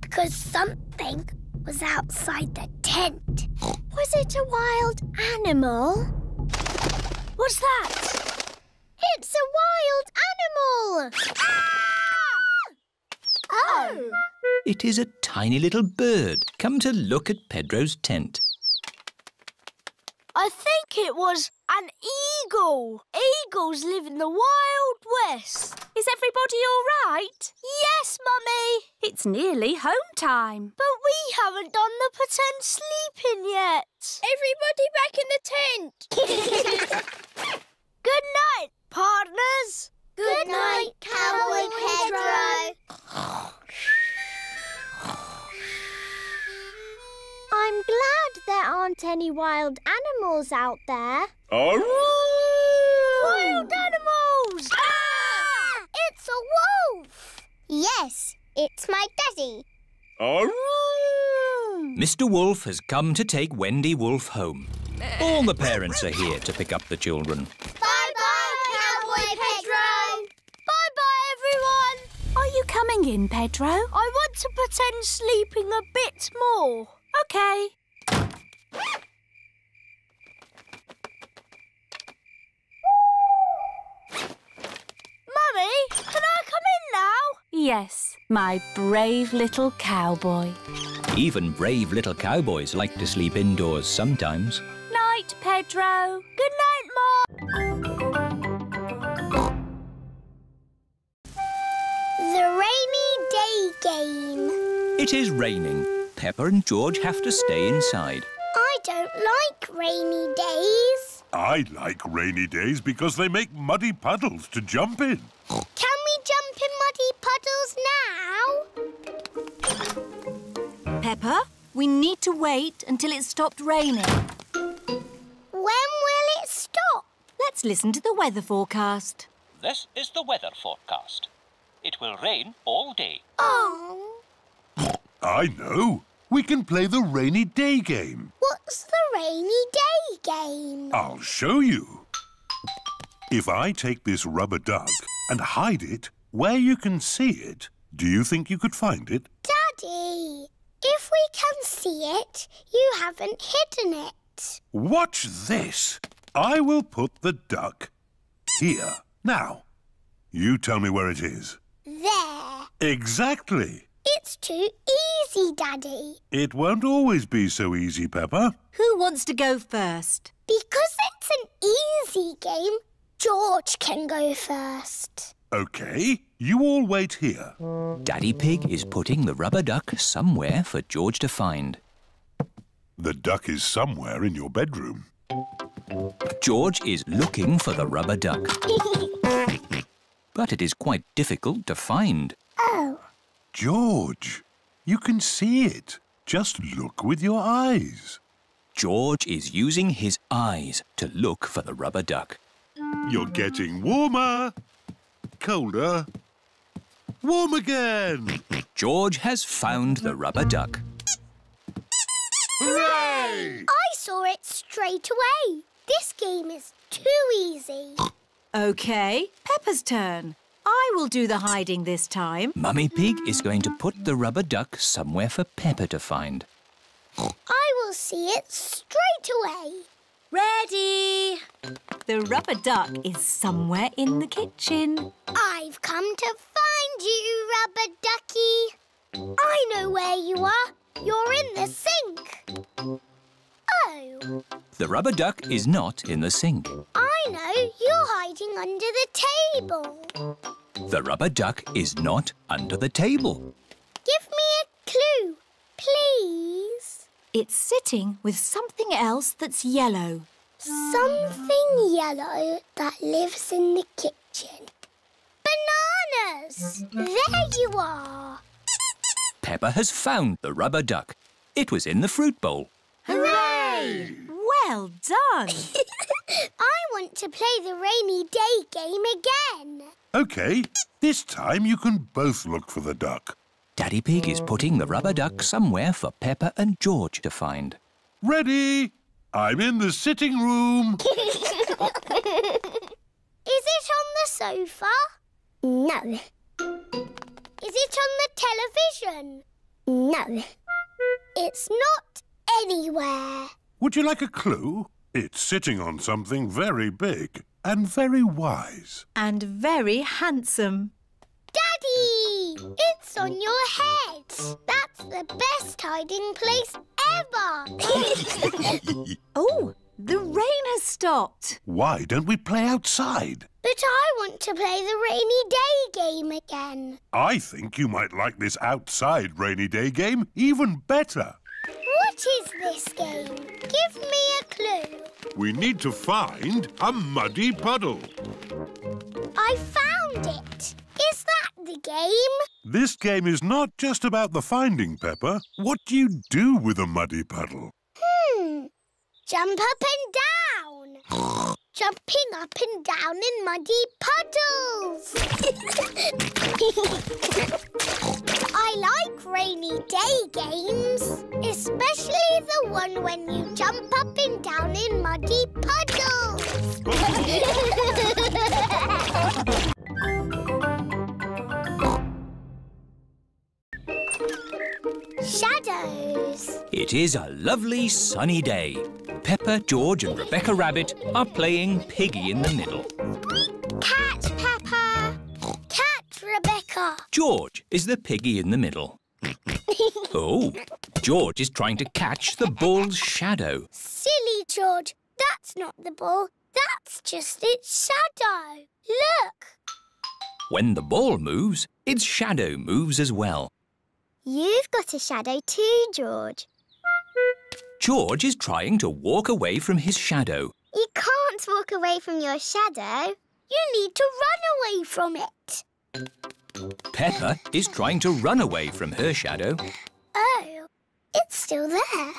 because something was outside the tent. Was it a wild animal? What's that? It's a wild animal! Ah! Oh! It is a tiny little bird come to look at Pedro's tent. I think it was an eagle. Eagles live in the Wild West. Is everybody all right? Yes, Mummy. It's nearly home time. But we haven't done the pretend sleeping yet. Everybody back in the tent. Good night, partners. Good night, Cowboy any wild animals out there. Aroo! Wild animals! Ah! It's a wolf! Yes, it's my daddy. Aroo! Mr. Wolf has come to take Wendy Wolf home. All the parents are here to pick up the children. Bye-bye, Cowboy Pedro! Bye-bye, everyone! Are you coming in, Pedro? I want to pretend sleeping a bit more. OK. Mummy, can I come in now? Yes, my brave little cowboy. Even brave little cowboys like to sleep indoors sometimes. Night, Pedro. Good night, Mom. The rainy day game. It is raining. Peppa and George have to stay inside. I don't like rainy days. I like rainy days because they make muddy puddles to jump in. Can we jump in muddy puddles now? Peppa, we need to wait until it stopped raining. When will it stop? Let's listen to the weather forecast. This is the weather forecast. It will rain all day. Oh, I know. We can play the rainy day game. what's the rainy day game? I'll show you. If I take this rubber duck and hide it where you can see it, do you think you could find it? Daddy, if we can see it, you haven't hidden it. Watch this. I will put the duck here. Now, you tell me where it is. There. Exactly. It's too easy, Daddy. It won't always be so easy, Peppa. Who wants to go first? Because it's an easy game, George can go first. OK, you all wait here. Daddy Pig is putting the rubber duck somewhere for George to find. The duck is somewhere in your bedroom. George is looking for the rubber duck, but it is quite difficult to find. oh, George, you can see it. Just look with your eyes. George is using his eyes to look for the rubber duck. You're getting warmer. Colder. Warm again. George has found the rubber duck. Hooray! I saw it straight away. This game is too easy. OK, Peppa's turn. I will do the hiding this time. Mummy Pig is going to put the rubber duck somewhere for Peppa to find. I will see it straight away. Ready! The rubber duck is somewhere in the kitchen. I've come to find you, Rubber Ducky. I know where you are. You're in the sink. Oh, The rubber duck is not in the sink. I know. You're hiding under the table. The rubber duck is not under the table. Give me a clue, please. It's sitting with something else that's yellow. Something yellow that lives in the kitchen. Bananas! There you are. Peppa has found the rubber duck. It was in the fruit bowl. Hooray! Well done! I want to play the rainy day game again. OK, this time you can both look for the duck. Daddy Pig is putting the rubber duck somewhere for Peppa and George to find. Ready? I'm in the sitting room. Is it on the sofa? No. Is it on the television? No. It's not anywhere. Would you like a clue? It's sitting on something very big and very wise. And very handsome. Daddy! It's on your head. That's the best hiding place ever. Oh, the rain has stopped. Why don't we play outside? but I want to play the rainy day game again. I think you might like this outside rainy day game even better. What is this game? Give me a clue. We need to find a muddy puddle. I found it. Is that the game? This game is not just about the finding, Peppa. What do you do with a muddy puddle? Hmm. Jump up and down. Jumping up and down in muddy puddles. I like rainy day games, especially the one when you jump up and down in muddy puddles. Shadows. It is a lovely sunny day. Peppa, George and Rebecca Rabbit are playing Piggy in the Middle. Cat Peppa. Cat Rebecca. George is the piggy in the middle. Oh, George is trying to catch the ball's shadow. Silly George. That's not the ball. That's just its shadow. Look. When the ball moves, its shadow moves as well. You've got a shadow too, George. George is trying to walk away from his shadow. You can't walk away from your shadow. You need to run away from it. Peppa is trying to run away from her shadow. Oh, it's still there.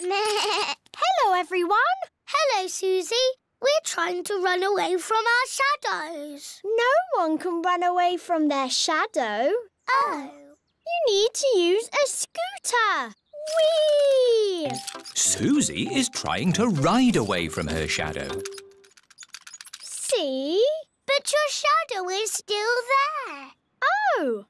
Hello, everyone. Hello, Suzy. We're trying to run away from our shadows. No one can run away from their shadow. Oh. You need to use a scooter. Whee! Suzy is trying to ride away from her shadow. See? But your shadow is still there. Oh!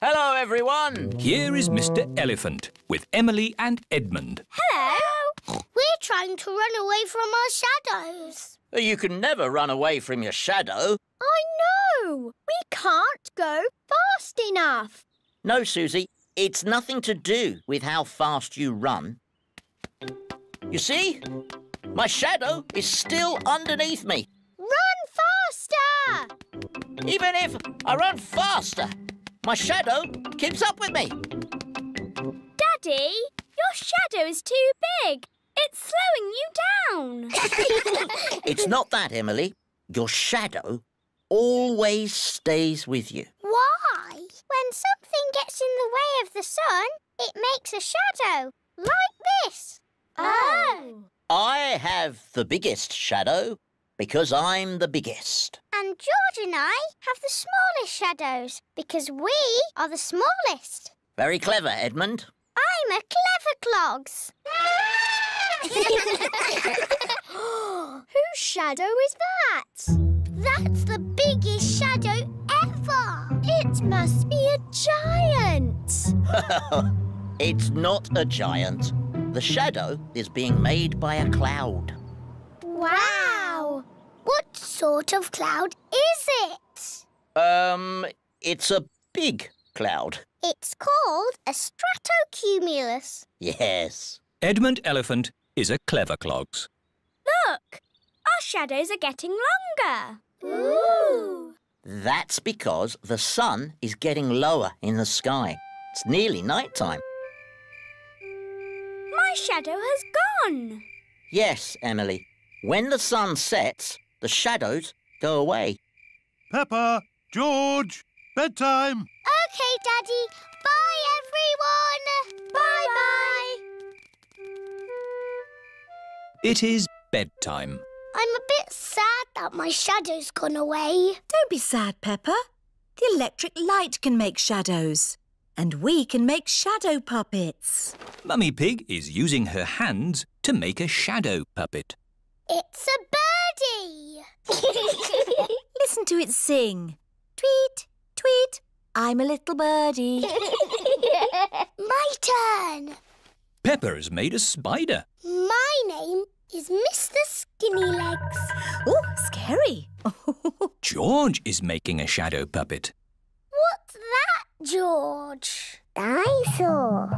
Hello, everyone. Here is Mr. Elephant with Emily and Edmond. Hello. We're trying to run away from our shadows. You can never run away from your shadow. I know. We can't go fast enough. No, Suzy, it's nothing to do with how fast you run. You see? My shadow is still underneath me. Run faster! Even if I run faster, my shadow keeps up with me. Daddy, your shadow is too big. It's slowing you down. it's not that, Emily. Your shadow always stays with you. Why? When something gets in the way of the sun, it makes a shadow, like this. Oh. I have the biggest shadow because I'm the biggest. And George and I have the smallest shadows because we are the smallest. Very clever, Edmond. I'm a clever clogs. Whose shadow is that? That's the biggest shadow ever. It must be a giant. it's not a giant. The shadow is being made by a cloud. Wow! What sort of cloud is it? Um, it's a big cloud. It's called a stratocumulus. Yes. Edmond Elephant is a clever clogs. Look, our shadows are getting longer. Ooh! That's because the sun is getting lower in the sky. It's nearly night time. My shadow has gone. Yes, Emily. When the sun sets, the shadows go away. Peppa, George, bedtime. OK, Daddy. Bye, everyone. Bye-bye. It is bedtime. I'm a bit sad that my shadow's gone away. Don't be sad, Peppa. The electric light can make shadows. And we can make shadow puppets. Mummy Pig is using her hands to make a shadow puppet. It's a birdie. Listen to it sing. Tweet, tweet, I'm a little birdie. My turn. Peppa has made a spider. My name is Mr. Skinny Legs. Oh, scary. George is making a shadow puppet. What's that, George? Dinosaur.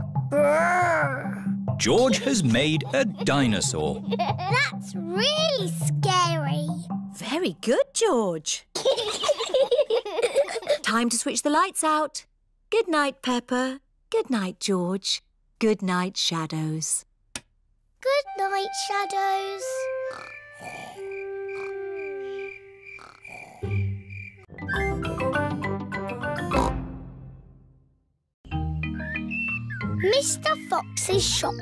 George has made a dinosaur. That's really scary. Very good, George. Time to switch the lights out. Good night, Peppa. Good night, George. Good night, Shadows. Good night, Shadows. Mr Fox's shop.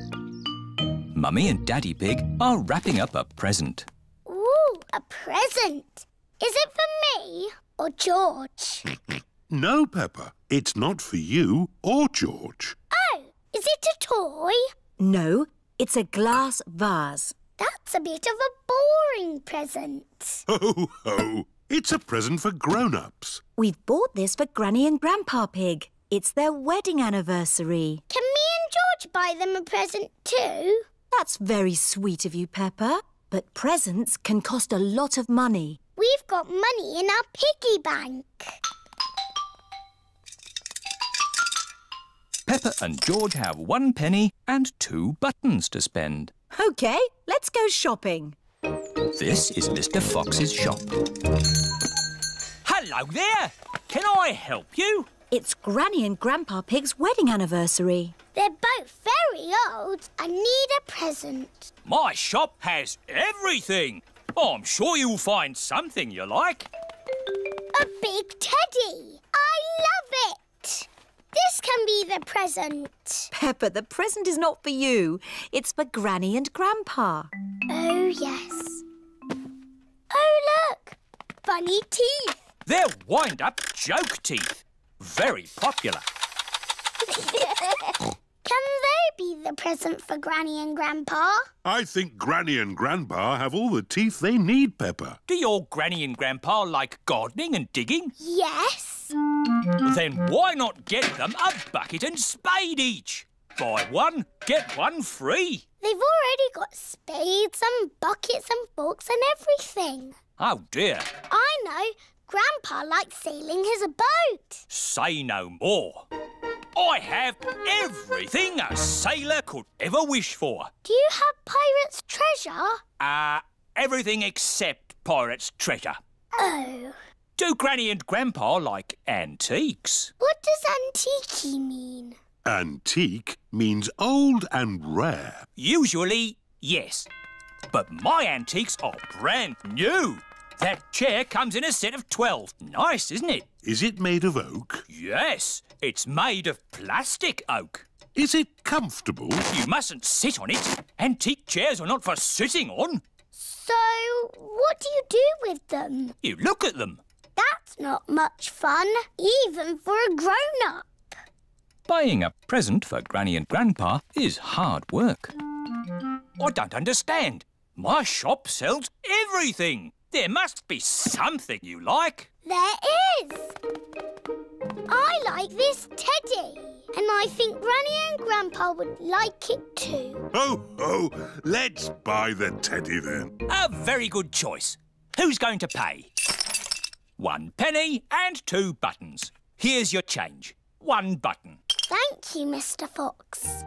Mummy and Daddy Pig are wrapping up a present. Ooh, a present. Is it for me or George? No, Peppa, it's not for you or George. Is it a toy? No, it's a glass vase. That's a bit of a boring present. Ho, ho! It's a present for grown-ups. We've bought this for Granny and Grandpa Pig. It's their wedding anniversary. Can me and George buy them a present too? That's very sweet of you, Peppa. But presents can cost a lot of money. We've got money in our piggy bank. Peppa and George have one penny and two buttons to spend. OK, let's go shopping. This is Mr Fox's shop. Hello there! Can I help you? It's Granny and Grandpa Pig's wedding anniversary. They're both very old. I need a present. My shop has everything. I'm sure you'll find something you like. A big teddy. I love it. This can be the present. Peppa, the present is not for you. It's for Granny and Grandpa. Oh, yes. Oh, look. Funny teeth. They're wind-up joke teeth. Very popular. Can they be the present for Granny and Grandpa? I think Granny and Grandpa have all the teeth they need, Peppa. Do your Granny and Grandpa like gardening and digging? Yes. Then why not get them a bucket and spade each? Buy one, get one free. They've already got spades and buckets and forks and everything. Oh dear, I know. Grandpa likes sailing his boat. say no more. I have everything a sailor could ever wish for. Do you have pirate's treasure? Uh, everything except pirate's treasure. Oh. Do Granny and Grandpa like antiques? What does antique mean? Antique means old and rare. Usually, yes. But my antiques are brand new. That chair comes in a set of 12. Nice, isn't it? Is it made of oak? Yes, it's made of plastic oak. Is it comfortable? You mustn't sit on it. Antique chairs are not for sitting on. So, what do you do with them? You look at them. That's not much fun, even for a grown-up. Buying a present for Granny and Grandpa is hard work. I don't understand. My shop sells everything. There must be something you like. There is. I like this teddy. And I think Granny and Grandpa would like it too. Oh, oh, Let's buy the teddy then. A very good choice. Who's going to pay? One penny and two buttons. Here's your change. One button. Thank you, Mr Fox.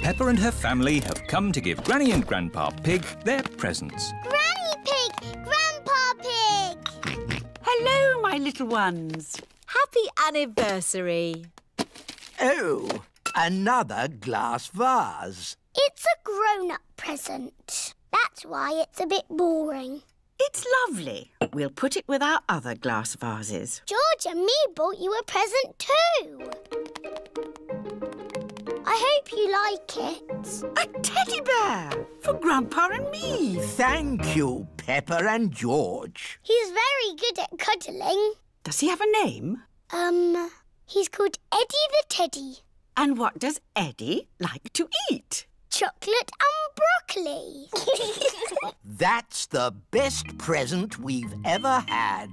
Peppa and her family have come to give Granny and Grandpa Pig their presents. Granny Pig! Grandpa Pig! Hello, my little ones. Happy anniversary. Oh, another glass vase. It's a grown-up present. That's why it's a bit boring. It's lovely. We'll put it with our other glass vases. George and me bought you a present too. I hope you like it. A teddy bear for Grandpa and me. Thank you, Peppa and George. He's very good at cuddling. Does he have a name? Um, he's called Eddie the Teddy. And what does Eddie like to eat? Chocolate and broccoli. That's the best present we've ever had.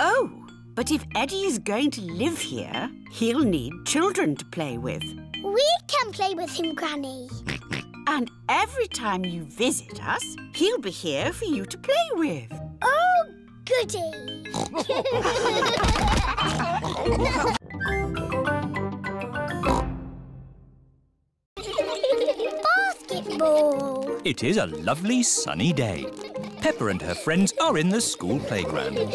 Oh, but if Eddie is going to live here, he'll need children to play with. we can play with him, Granny. And every time you visit us, he'll be here for you to play with. Oh, goody. Basketball. It is a lovely sunny day. Peppa and her friends are in the school playground.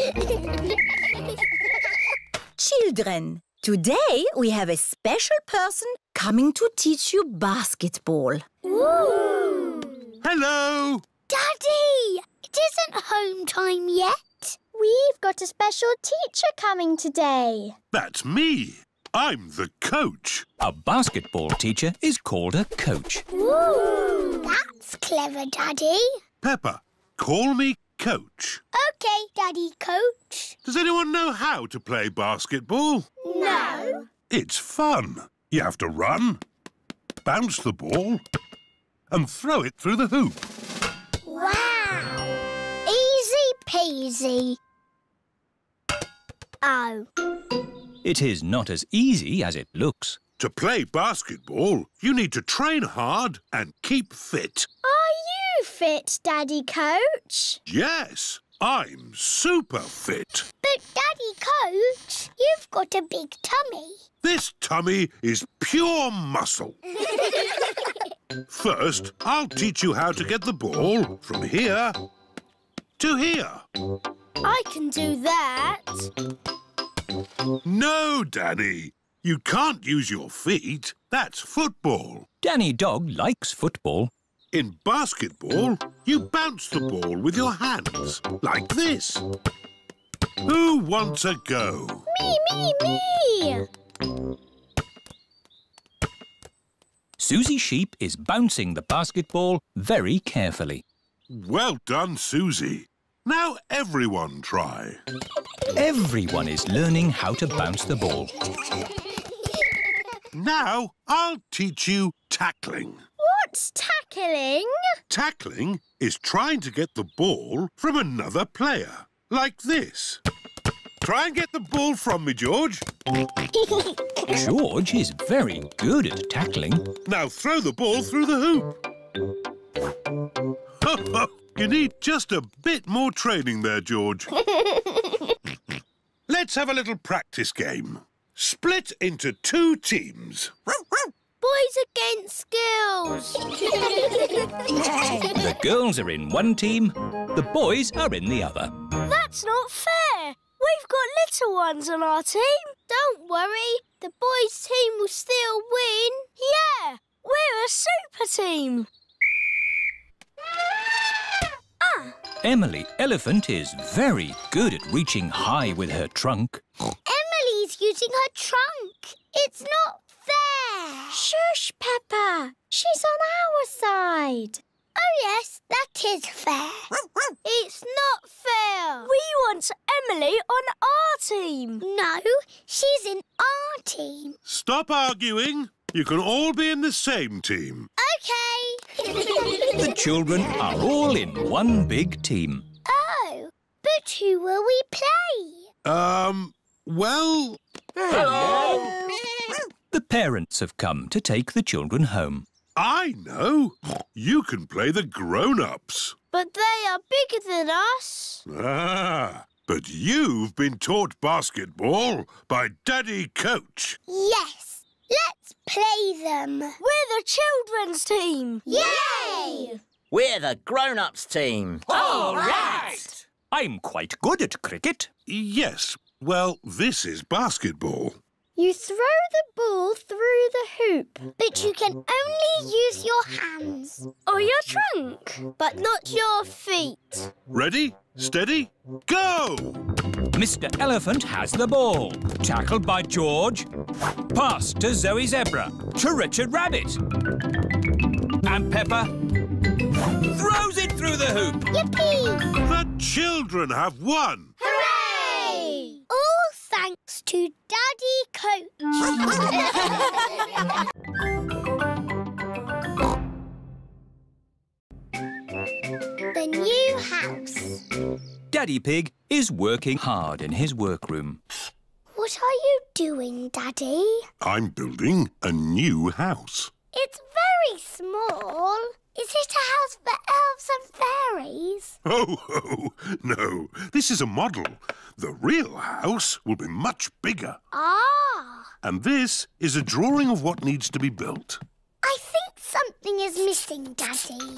Children, today we have a special person coming to teach you basketball. Ooh. Hello! Daddy, it isn't home time yet. We've got a special teacher coming today. That's me. I'm the coach. A basketball teacher is called a coach. Ooh, that's clever, Daddy. Peppa, call me coach. OK, Daddy Coach. Does anyone know how to play basketball? No. It's fun. You have to run, bounce the ball, and throw it through the hoop. Wow. Easy peasy. Oh. It is not as easy as it looks. To play basketball, you need to train hard and keep fit. Are you fit, Daddy Coach? Yes, I'm super fit. But, Daddy Coach, you've got a big tummy. This tummy is pure muscle. First, I'll teach you how to get the ball from here to here. I can do that. No, Danny. You can't use your feet. That's football. Danny Dog likes football. In basketball, you bounce the ball with your hands, like this. Who wants a go? Me, me, me. Suzy Sheep is bouncing the basketball very carefully. Well done, Suzy. Now everyone try. Everyone is learning how to bounce the ball. Now I'll teach you tackling. What's tackling? Tackling is trying to get the ball from another player, like this. Try and get the ball from me, George. George is very good at tackling. Now throw the ball through the hoop. you need just a bit more training there, George. Let's have a little practice game. Split into two teams. Boys against girls. The girls are in one team, the boys are in the other. That's not fair. We've got little ones on our team. Don't worry, the boys' team will still win. Yeah, we're a super team. Ah, Emily Elephant is very good at reaching high with her trunk. Emily's using her trunk. It's not fair. Shush, Peppa. She's on our side. Oh, yes, that is fair. it's not fair. We want Emily on our team. No, she's in our team. Stop arguing. You can all be in the same team. OK. The children are all in one big team. oh, but who will we play? Um, well... Hello! The parents have come to take the children home. I know. You can play the grown-ups. But they are bigger than us. Ah, but you've been taught basketball by Daddy Coach. Yes, let's play them. We're the children's team. Yay! We're the grown-ups team. All right! I'm quite good at cricket. Yes, well, this is basketball. You throw the ball through the hoop, but you can only use your hands. Or your trunk. But not your feet. Ready, steady, go! Mr. Elephant has the ball. Tackled by George. Pass to Zoe Zebra. To Richard Rabbit. And Peppa throws it through the hoop. Yippee! The children have won. Hooray! All thanks to Daddy Coach. the new house. Daddy Pig is working hard in his workroom. What are you doing, Daddy? I'm building a new house. It's very small. Is it a house for elves and fairies? Oh, ho, no. This is a model. The real house will be much bigger. Ah, And this is a drawing of what needs to be built. I think something is missing, Daddy.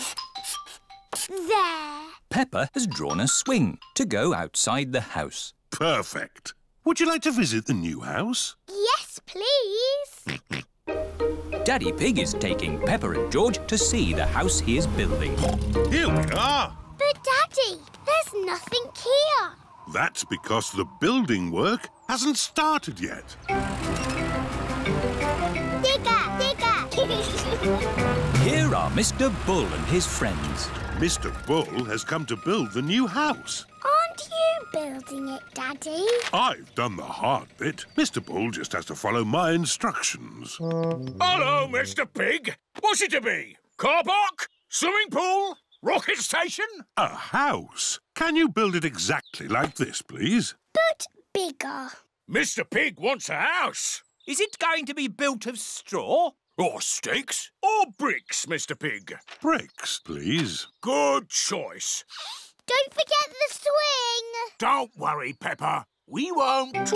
There. Peppa has drawn a swing to go outside the house. Perfect. Would you like to visit the new house? Yes, please. Daddy Pig is taking Peppa and George to see the house he is building. Here we are. But, Daddy, there's nothing here. That's because the building work hasn't started yet. Digger, digger. Here are Mr. Bull and his friends. Mr. Bull has come to build the new house. Aren't you building it, Daddy? I've done the hard bit. Mr. Bull just has to follow my instructions. Hello, Mr. Pig. What's it to be? Car park? Swimming pool? Rocket station? A house? Can you build it exactly like this, please? But bigger. Mr. Pig wants a house. Is it going to be built of straw? Or sticks? Or bricks, Mr. Pig? Bricks, please. Good choice. Don't forget the swing. Don't worry, Peppa. We won't.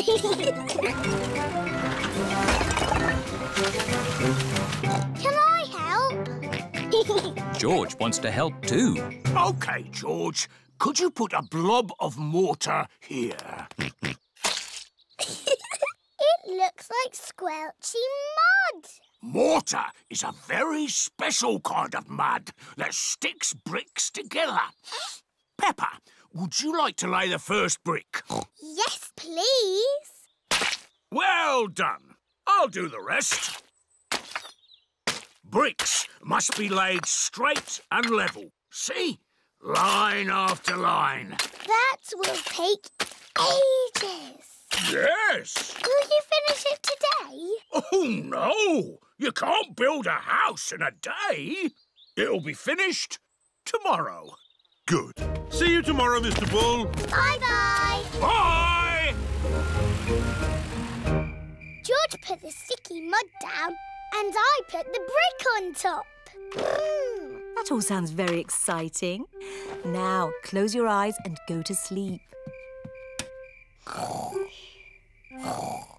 Can I help? George wants to help too. OK, George. Could you put a blob of mortar here? it looks like squelchy mud. Mortar is a very special kind of mud that sticks bricks together. Peppa, would you like to lay the first brick? Yes, please. Well done. I'll do the rest. Bricks must be laid straight and level. See? Line after line. That will take ages. Yes. Will you finish it today? Oh, no. You can't build a house in a day. It'll be finished tomorrow. Good. See you tomorrow, Mr. Bull. Bye-bye. Bye! George put the sticky mud down and I put the brick on top. Mm. That all sounds very exciting. Now, close your eyes and go to sleep.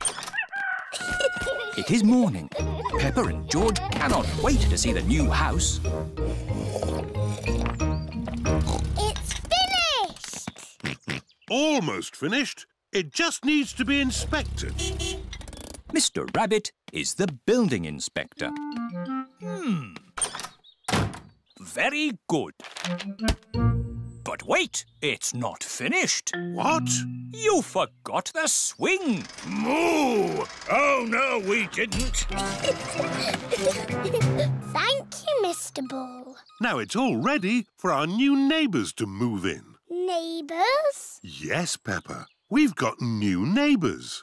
It is morning. Peppa and George cannot wait to see the new house. It's finished! Almost finished. It just needs to be inspected. Mr. Rabbit is the building inspector. Hmm. Very good. But wait, it's not finished. What? You forgot the swing. Moo! Oh, no, we didn't. Thank you, Mr. Bull. Now it's all ready for our new neighbours to move in. Neighbours? Yes, Peppa. We've got new neighbours.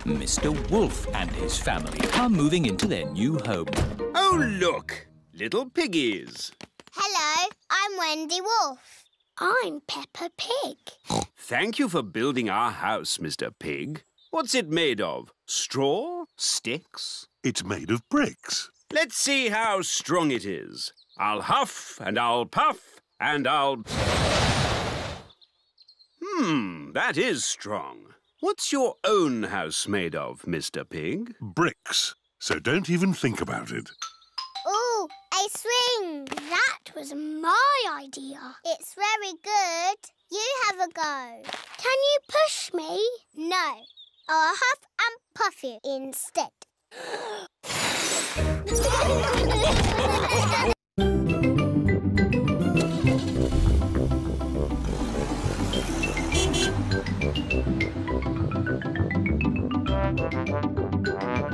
Mr. Wolf and his family are moving into their new home. Oh, look! Little piggies. Hello, I'm Wendy Wolf. I'm Peppa Pig. Thank you for building our house, Mr. Pig. What's it made of? Straw? Sticks? It's made of bricks. Let's see how strong it is. I'll huff and I'll puff and I'll... Hmm, that is strong. What's your own house made of, Mr. Pig? Bricks. So don't even think about it. A swing. That was my idea. It's very good. You have a go. Can you push me? No. I'll huff and puff you instead.